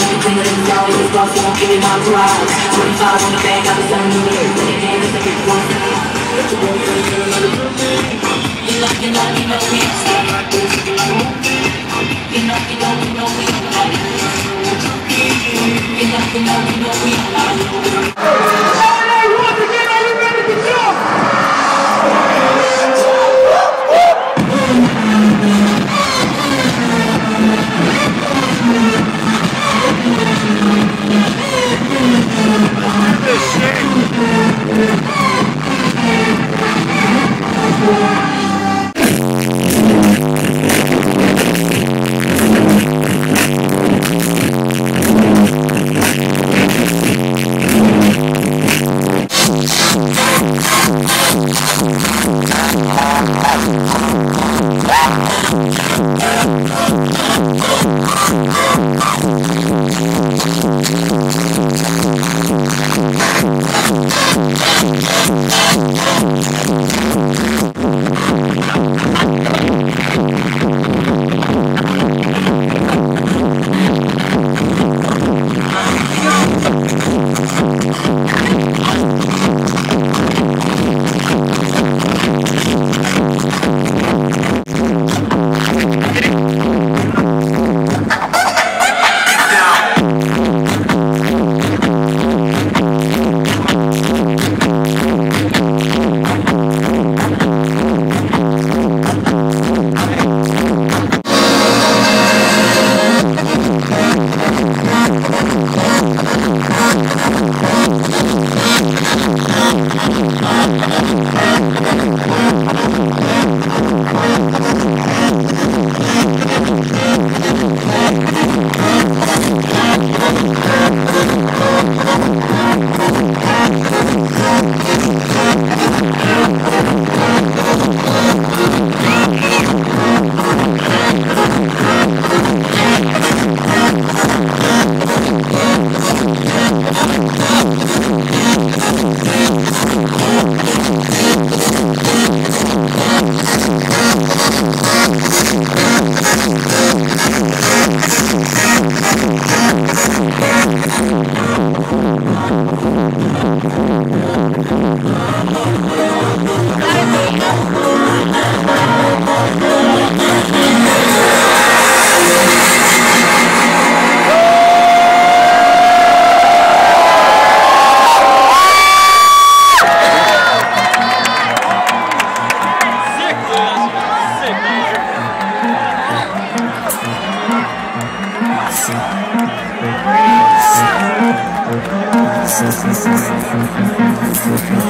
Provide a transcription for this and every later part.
hard, everything that is all is lost, won't give it my pride. 25 on the back, got the sun in the air, put it in, it's a big one. You know, you know, you know, don't stop like this. You know, you know, you know, it. You know, you know, you know, it. Thank you.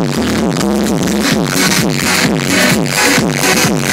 Thank you.